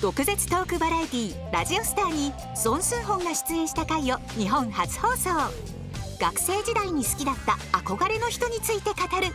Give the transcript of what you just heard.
毒舌トークバラエティー「ラジオスター」にソン・スンホンが出演した回を日本初放送。学生時代に好きだった憧れの人について語る。